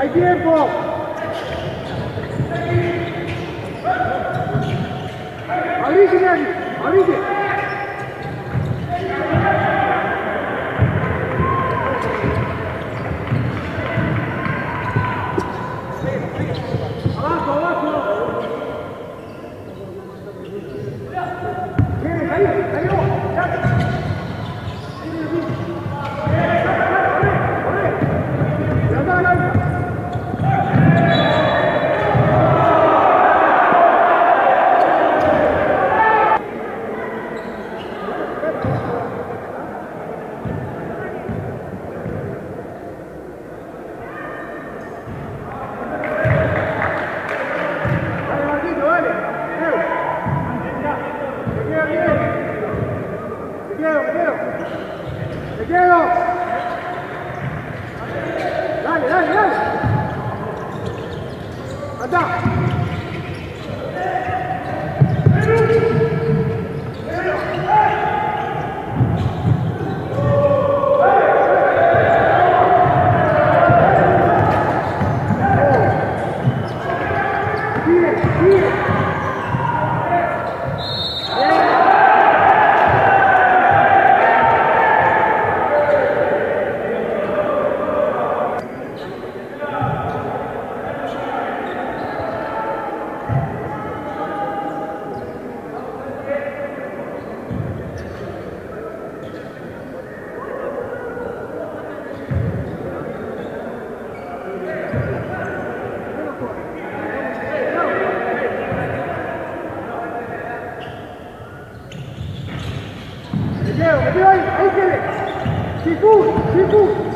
¡Hay tiempo! ¡Avisen, avisen! ¡Ahí, ahí, ahí tiene! ¡Sigur, sigur!